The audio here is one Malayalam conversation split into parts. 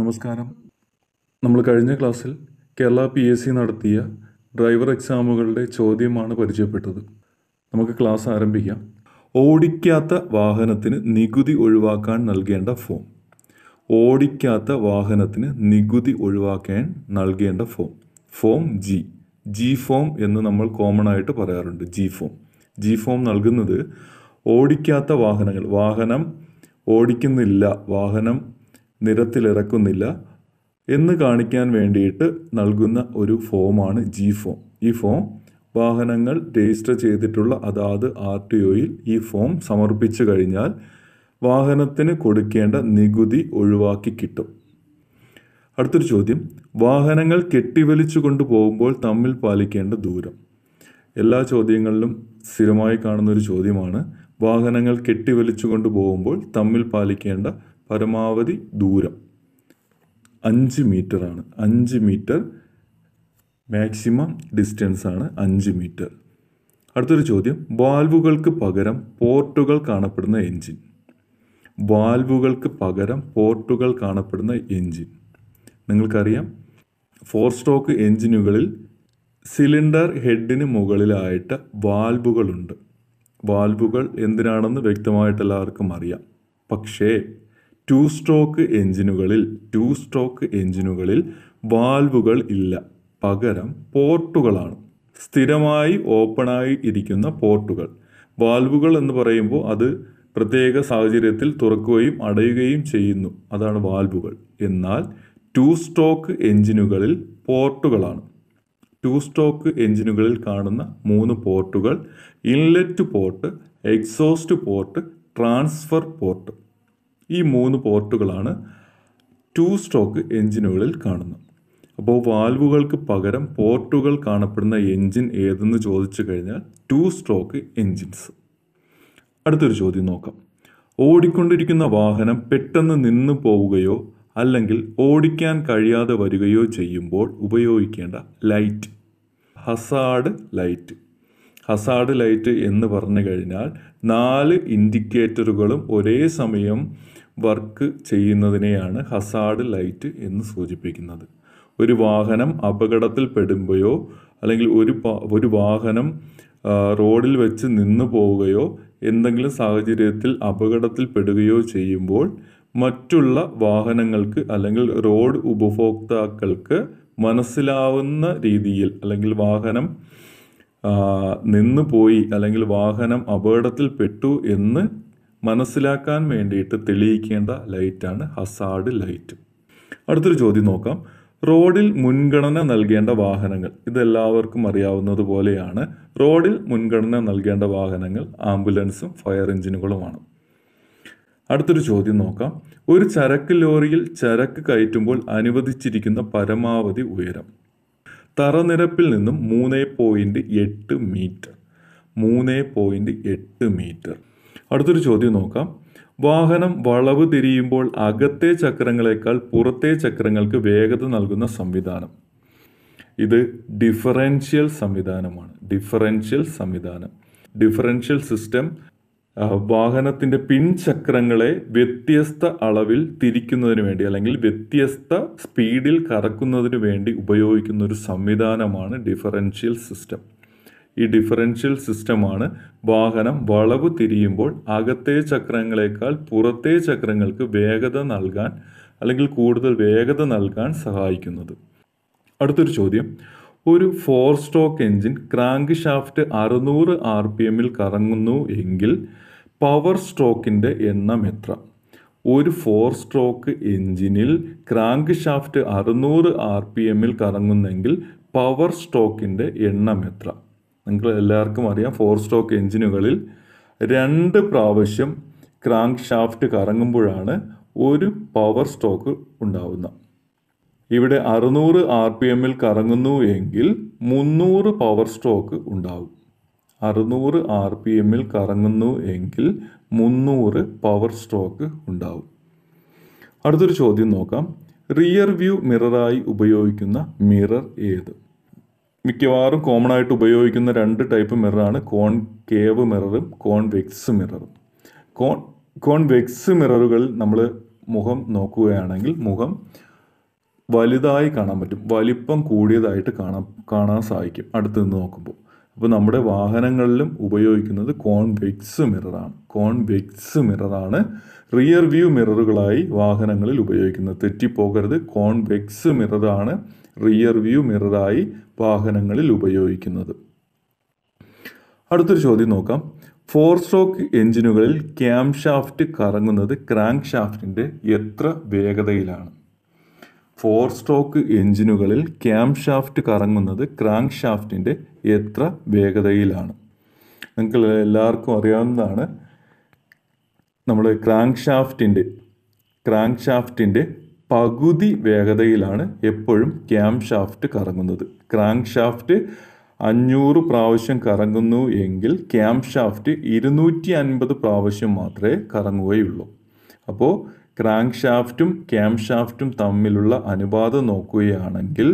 നമസ്കാരം. നമ്മൾ കഴിഞ്ഞ ക്ലാസ്സിൽ കേരള പി എസ് സി നടത്തിയ ഡ്രൈവർ എക്സാമുകളുടെ ചോദ്യമാണ് പരിചയപ്പെട്ടത്. നമുക്ക് ക്ലാസ് ആരംഭിക്കാം. ഓടിക്കാത്ത വാഹനത്തിന് നികുതി ഒഴിവാക്കാൻ നൽകേണ്ട ഫോം ഓടിക്കാത്ത വാഹനത്തിന് നികുതി ഒഴിവാക്കാൻ നൽകേണ്ട form form G G form എന്ന് നമ്മൾ കോമൺ ആയിട്ട് പറയാറുണ്ട്. ജി ഫോം ജി ഫോം നൽകുന്നത് ഓടിക്കാത്ത വാഹനങ്ങൾ. വാഹനം ഓടിക്കുന്നില്ല. വാഹനം നിരത്തിലിറക്കുന്നില്ല എന്ന് കാണിക്കാൻ വേണ്ടിയിട്ട് നൽകുന്ന ഒരു ഫോമാണ് ജി ഫോം. ഈ ഫോം വാഹനങ്ങൾ രജിസ്റ്റർ ചെയ്തിട്ടുള്ള അതാത് ആർ ടി ഒയിൽ ഈ ഫോം സമർപ്പിച്ചു കഴിഞ്ഞാൽ വാഹനത്തിന് കൊടുക്കേണ്ട നികുതി ഒഴിവാക്കി കിട്ടും. അടുത്തൊരു ചോദ്യം. വാഹനങ്ങൾ കെട്ടിവലിച്ചു കൊണ്ടുപോകുമ്പോൾ തമ്മിൽ പാലിക്കേണ്ട ദൂരം. എല്ലാ ചോദ്യങ്ങളിലും സ്ഥിരമായി കാണുന്ന ഒരു ചോദ്യമാണ്. വാഹനങ്ങൾ കെട്ടിവലിച്ചു കൊണ്ടുപോകുമ്പോൾ തമ്മിൽ പാലിക്കേണ്ട പരമാവധി ദൂരം അഞ്ച് മീറ്റർ ആണ്. അഞ്ച് മീറ്റർ മാക്സിമം ഡിസ്റ്റൻസ് ആണ് അഞ്ച് മീറ്റർ അടുത്തൊരു ചോദ്യം. വാൽവുകൾക്ക് പകരം പോർട്ടുകൾ കാണപ്പെടുന്ന എൻജിൻ വാൽവുകൾക്ക് പകരം പോർട്ടുകൾ കാണപ്പെടുന്ന എൻജിൻ നിങ്ങൾക്കറിയാം ഫോർ സ്ട്രോക്ക് എൻജിനുകളിൽ സിലിണ്ടർ ഹെഡിന് മുകളിലായിട്ട് വാൽവുകളുണ്ട്. വാൽവുകൾ എന്തിനാണെന്ന് വ്യക്തമായിട്ട് എല്ലാവർക്കും അറിയാം. പക്ഷേ ടു സ്ട്രോക്ക് എഞ്ചിനുകളിൽ ടു സ്ട്രോക്ക് എഞ്ചിനുകളിൽ വാൽവുകൾ ഇല്ല. പകരം പോർട്ടുകളാണ് സ്ഥിരമായി ഓപ്പണായി ഇരിക്കുന്ന പോർട്ടുകൾ വാൽവുകൾ എന്ന് പറയുമ്പോൾ അത് പ്രത്യേക സാഹചര്യത്തിൽ തുറക്കുകയും അടയുകയും ചെയ്യുന്നു. അതാണ് വാൽവുകൾ എന്നാൽ ടു സ്ട്രോക്ക് എഞ്ചിനുകളിൽ പോർട്ടുകളാണ് ടു സ്ട്രോക്ക് എഞ്ചിനുകളിൽ കാണുന്ന മൂന്ന് പോർട്ടുകൾ inlet port exhaust port transfer port ഈ മൂന്ന് പോർട്ടുകളാണ് ടു സ്ട്രോക്ക് എഞ്ചിനുകളിൽ കാണുന്നത്. അപ്പോൾ വാൽവുകൾക്ക് പകരം പോർട്ടുകൾ കാണപ്പെടുന്ന എൻജിൻ ഏതെന്ന് ചോദിച്ചു കഴിഞ്ഞാൽ ടു സ്ട്രോക്ക് എൻജിൻസ് അടുത്തൊരു ചോദ്യം നോക്കാം. ഓടിക്കൊണ്ടിരിക്കുന്ന വാഹനം പെട്ടെന്ന് നിന്നു പോവുകയോ അല്ലെങ്കിൽ ഓടിക്കാൻ കഴിയാതെ വരികയോ ചെയ്യുമ്പോൾ ഉപയോഗിക്കേണ്ട light. Hazard light. Hazard light എന്ന് പറഞ്ഞു കഴിഞ്ഞാൽ നാല് ഇൻഡിക്കേറ്ററുകളും ഒരേ സമയം വർക്ക് ചെയ്യുന്നതിനെയാണ് ഹസാഡ് ലൈറ്റ് എന്ന് സൂചിപ്പിക്കുന്നത്. ഒരു വാഹനം അപകടത്തിൽ പെടുമ്പോയോ അല്ലെങ്കിൽ ഒരു ഒരു വാഹനം റോഡിൽ വെച്ച് നിന്നു പോവുകയോ എന്തെങ്കിലും സാഹചര്യത്തിൽ അപകടത്തിൽ പെടുകയോ ചെയ്യുമ്പോൾ മറ്റുള്ള വാഹനങ്ങൾക്ക് അല്ലെങ്കിൽ റോഡ് ഉപഭോക്താക്കൾക്ക് മനസ്സിലാവുന്ന രീതിയിൽ അല്ലെങ്കിൽ വാഹനം നിന്നു പോയി അല്ലെങ്കിൽ വാഹനം അപകടത്തിൽ പെട്ടു എന്ന് മനസ്സിലാക്കാൻ വേണ്ടിയിട്ട് തെളിയിക്കേണ്ട ലൈറ്റാണ് ഹസാഡ് ലൈറ്റ്. അടുത്തൊരു ചോദ്യം നോക്കാം. റോഡിൽ മുൻഗണന നൽകേണ്ട വാഹനങ്ങൾ. ഇതെല്ലാവർക്കും അറിയാവുന്നത് പോലെയാണ്. റോഡിൽ മുൻഗണന നൽകേണ്ട വാഹനങ്ങൾ ആംബുലൻസും ഫയർ എഞ്ചിനുകളുമാണ്. അടുത്തൊരു ചോദ്യം നോക്കാം. ഒരു ചരക്ക് ലോറിയിൽ ചരക്ക് കയറ്റുമ്പോൾ അനുവദിച്ചിരിക്കുന്ന പരമാവധി ഉയരം. തറനിരപ്പിൽ നിന്നും മൂന്ന് പോയിന്റ് എട്ട് മീറ്റർ. മൂന്ന് പോയിന്റ് എട്ട് മീറ്റർ. അടുത്തൊരു ചോദ്യം നോക്കാം. വാഹനം വളവ് തിരിയുമ്പോൾ അകത്തെ ചക്രങ്ങളെക്കാൾ പുറത്തെ ചക്രങ്ങൾക്ക് വേഗത നൽകുന്ന സംവിധാനം. ഇത് ഡിഫറൻഷ്യൽ സംവിധാനമാണ്. ഡിഫറൻഷ്യൽ സംവിധാനം. ഡിഫറൻഷ്യൽ സിസ്റ്റം വാഹനത്തിന്റെ പിൻചക്രങ്ങളെ വ്യത്യസ്ത അളവിൽ തിരിക്കുന്നതിന് വേണ്ടി അല്ലെങ്കിൽ വ്യത്യസ്ത സ്പീഡിൽ കറക്കുന്നതിന് വേണ്ടി ഉപയോഗിക്കുന്ന ഒരു സംവിധാനമാണ് ഡിഫറൻഷ്യൽ സിസ്റ്റം. ഈ ഡിഫറൻഷ്യൽ സിസ്റ്റമാണ് വാഹനം വളവ് തിരിയുമ്പോൾ അകത്തെ ചക്രങ്ങളെക്കാൾ പുറത്തെ ചക്രങ്ങൾക്ക് വേഗത നൽകാൻ അല്ലെങ്കിൽ കൂടുതൽ വേഗത നൽകാൻ സഹായിക്കുന്നത്. അടുത്തൊരു ചോദ്യം. ഒരു four stroke engine crank shaft അറുന്നൂറ് ആർ പി എമ്മിൽ കറങ്ങുന്നു എങ്കിൽ പവർ സ്ട്രോക്കിന്റെ എണ്ണം എത്ര? ഒരു ഫോർ സ്ട്രോക്ക് എഞ്ചിനിൽ ക്രാങ്ക് ഷാഫ്റ്റ് അറുന്നൂറ് ആർ പി എമ്മിൽ കറങ്ങുന്നെങ്കിൽ പവർ സ്ട്രോക്കിന്റെ എണ്ണം എത്ര? നിങ്ങൾക്ക് എല്ലാവർക്കും അറിയാം ഫോർ സ്ട്രോക്ക് എഞ്ചിനുകളിൽ രണ്ട് പ്രാവശ്യം ക്രാങ്ക് ഷാഫ്റ്റ് കറങ്ങുമ്പോഴാണ് ഒരു പവർ സ്ട്രോക്ക് ഉണ്ടാവുന്നത്. ഇവിടെ അറുന്നൂറ് ആർ പി എമ്മിൽ കറങ്ങുന്നു എങ്കിൽ മുന്നൂറ് പവർ സ്ട്രോക്ക് ഉണ്ടാവും. അറുന്നൂറ് ആർ പി എമ്മിൽ കറങ്ങുന്നു എങ്കിൽ മുന്നൂറ് പവർ സ്ട്രോക്ക് ഉണ്ടാവും. അടുത്തൊരു ചോദ്യം നോക്കാം. റിയർ വ്യൂ മിററായി ഉപയോഗിക്കുന്ന മിറർ ഏത്? മിക്കവാറും കോമൺ ആയിട്ട് ഉപയോഗിക്കുന്ന രണ്ട് ടൈപ്പ് മിററാണ് കോൺ കേവ് മിററും കോൺവെക്സ് മിററും കോൺ കോൺവെക്സ് മിററുകൾ നമ്മൾ മുഖം നോക്കുകയാണെങ്കിൽ മുഖം വലുതായി കാണാൻ പറ്റും. വലിപ്പം കൂടിയതായിട്ട് കാണാൻ കാണാൻ സാധിക്കും അടുത്ത് നിന്ന് നോക്കുമ്പോൾ. അപ്പോൾ നമ്മുടെ വാഹനങ്ങളിലും ഉപയോഗിക്കുന്നത് കോൺവെക്സ് മിററാണ് കോൺവെക്സ് മിററാണ് റിയർ വ്യൂ മിററുകളായി വാഹനങ്ങളിൽ ഉപയോഗിക്കുന്നത്. തെറ്റിപ്പോകരുത്. കോൺവെക്സ് മിററാണ് റിയർ വ്യൂ മിററായി വാഹനങ്ങളിൽ ഉപയോഗിക്കുന്നത്. അടുത്തൊരു ചോദ്യം നോക്കാം. ഫോർ സ്ട്രോക്ക് എഞ്ചിനുകളിൽ ക്യാം ഷാഫ്റ്റ് കറങ്ങുന്നത് ക്രാങ്ക് ഷാഫ്റ്റിന്റെ എത്ര വേഗതയിലാണ്? ഫോർ സ്ട്രോക്ക് എഞ്ചിനുകളിൽ ക്യാം ഷാഫ്റ്റ് കറങ്ങുന്നത് ക്രാങ്ക് ഷാഫ്റ്റിന്റെ എത്ര വേഗതയിലാണ്? നിങ്ങൾക്ക് എല്ലാവർക്കും അറിയാവുന്നതാണ്. നമ്മൾ ക്രാങ്ക് ഷാഫ്റ്റിന്റെ ക്രാങ്ക് ഷാഫ്റ്റിന്റെ പകുതി വേഗതയിലാണ് എപ്പോഴും ക്യാം ഷാഫ്റ്റ് കറങ്ങുന്നത്. ക്രാങ്ക് ഷാഫ്റ്റ് അഞ്ഞൂറ് പ്രാവശ്യം കറങ്ങുന്നു എങ്കിൽ ക്യാം ഷാഫ്റ്റ് ഇരുന്നൂറ്റി അൻപത് പ്രാവശ്യം മാത്രമേ കറങ്ങുകയുള്ളൂ. അപ്പോൾ ക്രാങ്ക് ഷാഫ്റ്റും ക്യാം ഷാഫ്റ്റും തമ്മിലുള്ള അനുപാതം നോക്കുകയാണെങ്കിൽ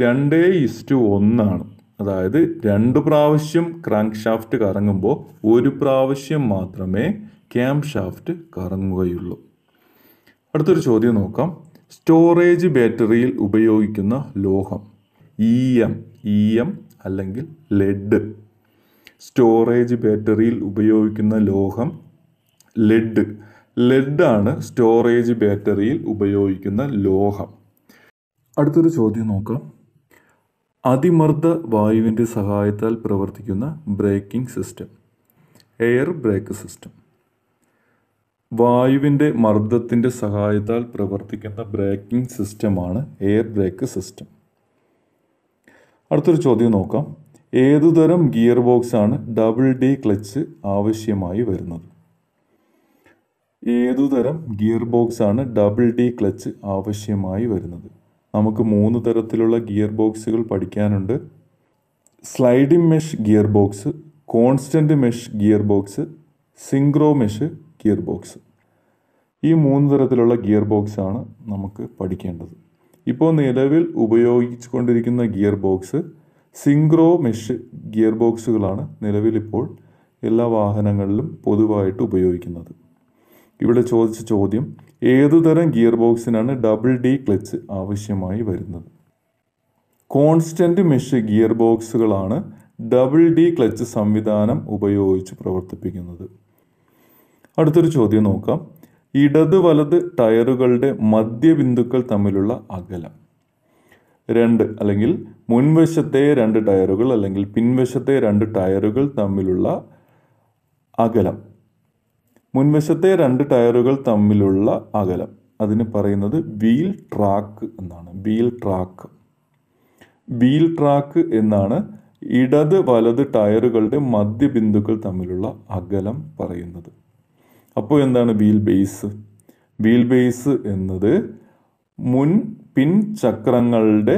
രണ്ടേ ഇസ്റ്റു ഒന്നാണ്. അതായത് രണ്ട് പ്രാവശ്യം ക്രാങ്ക് ഷാഫ്റ്റ് കറങ്ങുമ്പോൾ ഒരു പ്രാവശ്യം മാത്രമേ ക്യാം ഷാഫ്റ്റ് കറങ്ങുകയുള്ളൂ. അടുത്തൊരു ചോദ്യം നോക്കാം. സ്റ്റോറേജ് ബാറ്ററിയിൽ ഉപയോഗിക്കുന്ന ലോഹം ഇ എം ഇ എം അല്ലെങ്കിൽ ലെഡ് സ്റ്റോറേജ് ബാറ്ററിയിൽ ഉപയോഗിക്കുന്ന ലോഹം ലെഡ് ലെഡാണ് സ്റ്റോറേജ് ബാറ്ററിയിൽ ഉപയോഗിക്കുന്ന ലോഹം. അടുത്തൊരു ചോദ്യം നോക്കാം. അതിമർദ്ദ വായുവിന്റെ സഹായത്താൽ പ്രവർത്തിക്കുന്ന braking system air brake system. വായുവിന്റെ മർദ്ദത്തിന്റെ സഹായത്താൽ പ്രവർത്തിക്കുന്ന ബ്രേക്കിംഗ് സിസ്റ്റമാണ് എയർ ബ്രേക്ക് സിസ്റ്റം. അടുത്തൊരു ചോദ്യം നോക്കാം. ഏതുതരം ഗിയർ ബോക്സ് ആണ് ഡബിൾ ഡി ക്ലച്ച് ആവശ്യമായി വരുന്നത്? ഏതുതരം ഗിയർ ബോക്സ് ആണ് ഡബിൾ ഡി ക്ലച്ച് ആവശ്യമായി വരുന്നത്? നമുക്ക് മൂന്ന് തരത്തിലുള്ള ഗിയർ ബോക്സുകൾ പഠിക്കാനുണ്ട്. Sliding mesh gear box constant mesh gear box synchro mesh gear box ഈ മൂന്ന് തരത്തിലുള്ള ഗിയർ ബോക്സ് ആണ് നമുക്ക് പഠിക്കേണ്ടത്. ഇപ്പോൾ നിലവിൽ ഉപയോഗിച്ചുകൊണ്ടിരിക്കുന്ന gear box synchro mesh gear ബോക്സുകളാണ് നിലവിലിപ്പോൾ എല്ലാ വാഹനങ്ങളിലും പൊതുവായിട്ട് ഉപയോഗിക്കുന്നത്. ഇവിടെ ചോദിച്ച ചോദ്യം ഏതുതരം ഗിയർ ബോക്സിനാണ് ഡബിൾ ഡി ക്ലച്ച് ആവശ്യമായി വരുന്നത്? കോൺസ്റ്റന്റ് മെഷ് ഗിയർ ബോക്സുകളാണ് ഡബിൾ ഡി ക്ലച്ച് സംവിധാനം ഉപയോഗിച്ച് പ്രവർത്തിപ്പിക്കുന്നത്. അടുത്തൊരു ചോദ്യം നോക്കാം. ഇടത് വലത് ടയറുകളുടെ മധ്യബിന്ദുക്കൾ തമ്മിലുള്ള അകലം. രണ്ട് അല്ലെങ്കിൽ മുൻവശത്തെ രണ്ട് ടയറുകൾ അല്ലെങ്കിൽ പിൻവശത്തെ രണ്ട് ടയറുകൾ തമ്മിലുള്ള അകലം. മുൻവശത്തെ രണ്ട് ടയറുകൾ തമ്മിലുള്ള അകലം. അതിന് പറയുന്നത് വീൽ ട്രാക്ക് എന്നാണ്. Wheel track. വീൽ ട്രാക്ക് എന്നാണ് ഇടത് വലത് ടയറുകളുടെ മധ്യബിന്ദുക്കൾ തമ്മിലുള്ള അകലം പറയുന്നത്. അപ്പോൾ എന്താണ് വീൽ ബേസ്? വീൽ ബേസ് എന്നത് മുൻ പിൻ ചക്രങ്ങളുടെ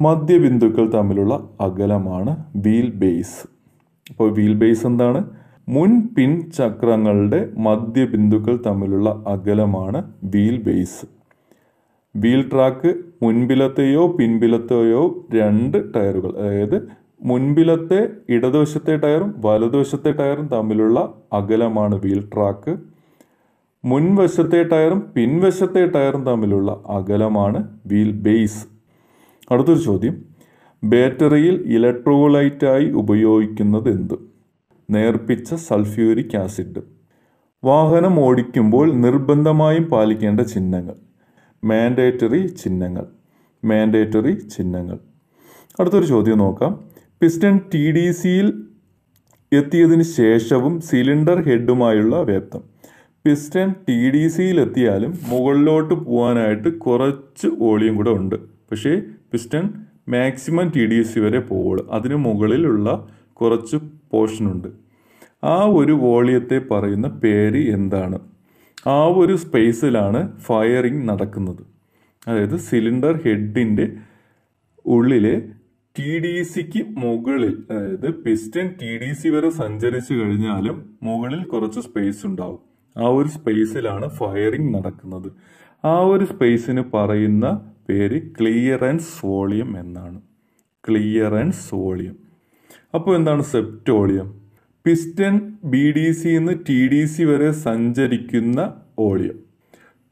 മധ്യബിന്ദുക്കൾ തമ്മിലുള്ള അകലമാണ് വീൽ ബേസ്. അപ്പോൾ വീൽ ബേസ് എന്താണ്? മുൻ പിൻ ചക്രങ്ങളുടെ മധ്യബിന്ദുക്കൾ തമ്മിലുള്ള അകലമാണ് വീൽ ബേസ്. വീൽ ട്രാക്ക് മുൻപിലത്തെയോ പിൻപിലത്തെയോ രണ്ട് ടയറുകൾ അതായത് മുൻപിലത്തെ ഇടതുവശത്തെ ടയറും വലതുവശത്തെ ടയറും തമ്മിലുള്ള അകലമാണ് വീൽ ട്രാക്ക്. മുൻവശത്തെ ടയറും പിൻവശത്തെ ടയറും തമ്മിലുള്ള അകലമാണ് വീൽ ബേസ്. അടുത്തൊരു ചോദ്യം. ബാറ്ററിയിൽ ഇലക്ട്രോലൈറ്റായി ഉപയോഗിക്കുന്നത് എന്ത്? നേർപ്പിച്ച സൾഫ്യൂരിക് ആസിഡ്. വാഹനം ഓടിക്കുമ്പോൾ നിർബന്ധമായും പാലിക്കേണ്ട ചിഹ്നങ്ങൾ. മാൻഡേറ്ററി ചിഹ്നങ്ങൾ. മാൻഡേറ്ററി ചിഹ്നങ്ങൾ. അടുത്തൊരു ചോദ്യം നോക്കാം. പിസ്റ്റൺ ടി ഡി സിയിൽ എത്തിയതിന് ശേഷവും സിലിണ്ടർ ഹെഡുമായുള്ള വ്യക്തം. പിസ്റ്റൺ ടി ഡി സിയിൽ എത്തിയാലും മുകളിലോട്ട് പോകാനായിട്ട് കുറച്ച് വോളിയം കൂടെ ഉണ്ട്. പക്ഷേ piston maximum T D C വരെ പോകുള്ളു. അതിന് മുകളിലുള്ള കുറച്ച് പോർഷനുണ്ട് ആ ഒരു വോളിയത്തെ പറയുന്ന പേര് എന്താണ്? ആ ഒരു സ്പേസിലാണ് ഫയറിങ് നടക്കുന്നത്. അതായത് സിലിണ്ടർ ഹെഡിന്റെ ഉള്ളിലെ ടി ഡി സിക്ക് മുകളിൽ അതായത് പിസ്റ്റൺ ടി ഡി സി വരെ സഞ്ചരിച്ചു കഴിഞ്ഞാലും മുകളിൽ കുറച്ച് സ്പേസ് ഉണ്ടാവും. ആ ഒരു സ്പേസിലാണ് ഫയറിംഗ് നടക്കുന്നത്. ആ ഒരു സ്പേസിന് പറയുന്ന പേര് ക്ലിയറൻസ് വോളിയം എന്നാണ്. Clearance volume. അപ്പോൾ എന്താണ് swept volume piston B D സിന്ന് ടി ഡി സി വരെ സഞ്ചരിക്കുന്ന വോളിയം.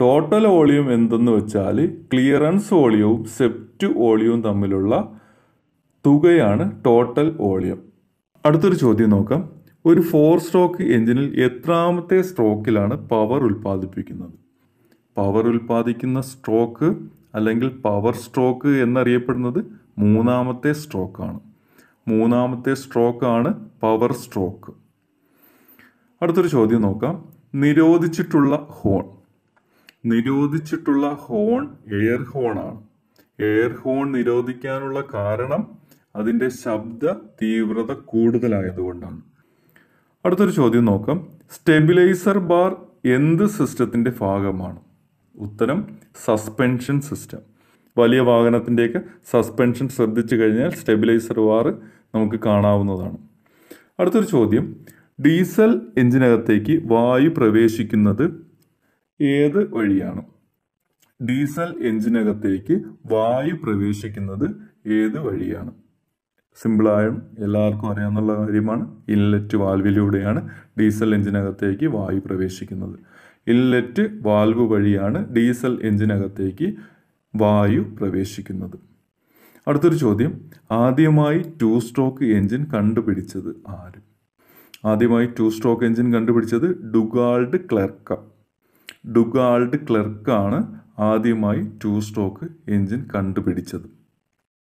ടോട്ടൽ വോളിയം എന്തെന്ന് വെച്ചാൽ ക്ലിയറൻസ് വോളിയവും സെപ്റ്റ് വോളിയവും തമ്മിലുള്ള തുകയാണ് ടോട്ടൽ വോളിയം. അടുത്തൊരു ചോദ്യം നോക്കാം. ഒരു ഫോർ സ്ട്രോക്ക് എഞ്ചിനിൽ എത്രാമത്തെ സ്ട്രോക്കിലാണ് പവർ ഉൽപ്പാദിപ്പിക്കുന്നത്? പവർ ഉൽപ്പാദിക്കുന്ന സ്ട്രോക്ക് അല്ലെങ്കിൽ പവർ സ്ട്രോക്ക് എന്നറിയപ്പെടുന്നത് മൂന്നാമത്തെ സ്ട്രോക്കാണ് മൂന്നാമത്തെ സ്ട്രോക്കാണ് പവർ സ്ട്രോക്ക് അടുത്തൊരു ചോദ്യം നോക്കാം. നിരോധിച്ചിട്ടുള്ള ഹോൺ നിരോധിച്ചിട്ടുള്ള ഹോൺ എയർ ഹോൺ ആണ്. എയർ ഹോൺ നിരോധിക്കാനുള്ള കാരണം അതിന്റെ ശബ്ദ തീവ്രത കൂടുതലായതുകൊണ്ടാണ്. അടുത്തൊരു ചോദ്യം നോക്കാം. സ്റ്റെബിലൈസർ ബാർ എന്ത് സിസ്റ്റത്തിന്റെ ഭാഗമാണ്? ഉത്തരം സസ്പെൻഷൻ സിസ്റ്റം. വലിയ വാഹനത്തിന്റെയൊക്കെ സസ്പെൻഷൻ ശ്രദ്ധിച്ചു കഴിഞ്ഞാൽ സ്റ്റെബിലൈസർ ബാർ നമുക്ക് കാണാവുന്നതാണ്. അടുത്തൊരു ചോദ്യം. ഡീസൽ എഞ്ചിനകത്തേക്ക് വായു പ്രവേശിക്കുന്നത് ഏത് വഴിയാണ്? ഡീസൽ എഞ്ചിനകത്തേക്ക് വായു പ്രവേശിക്കുന്നത് ഏത് വഴിയാണ്? സിമ്പിളായും എല്ലാവർക്കും അറിയാവുന്ന കാര്യമാണ്. ഇൻലെറ്റ് വാൽവിലൂടെയാണ് ഡീസൽ എഞ്ചിനകത്തേക്ക് വായു പ്രവേശിക്കുന്നത്. ഇൻലെറ്റ് വാൽവ് വഴിയാണ് ഡീസൽ എഞ്ചിനകത്തേക്ക് വായു പ്രവേശിക്കുന്നത്. അടുത്തൊരു ചോദ്യം. ആദ്യമായി ടു സ്ട്രോക്ക് എഞ്ചിൻ കണ്ടുപിടിച്ചത് ആര്? ആദ്യമായി ടു സ്ട്രോക്ക് എഞ്ചിൻ കണ്ടുപിടിച്ചത് ഡുഗാൾഡ് ക്ലർക്ക. ഡുഗാൾഡ് ക്ലർക്കാണ് ആദ്യമായി ടു സ്ട്രോക്ക് എഞ്ചിൻ കണ്ടുപിടിച്ചത്.